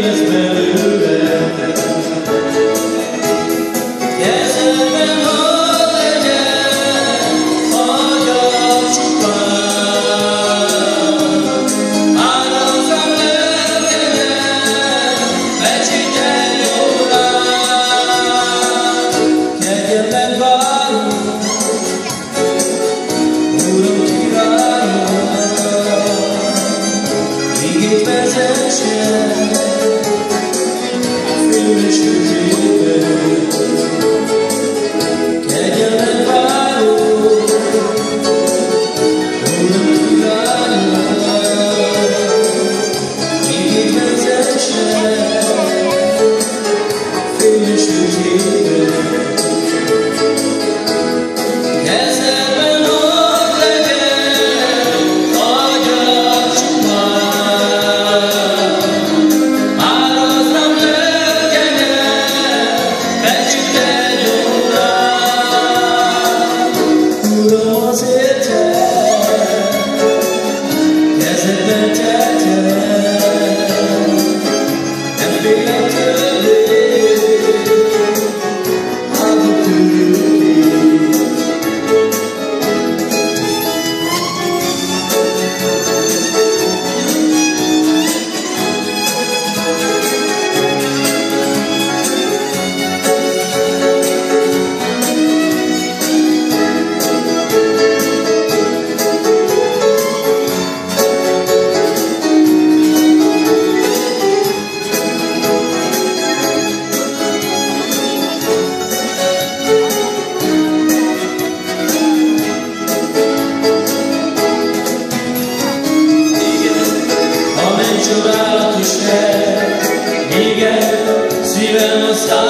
élesz belőle. Kezedben hadd legyen magyar csupán, árazzam lelkemet, becsíten jó rád. Kegyetlen várunk, Uram surat uste Miguel, si vemos a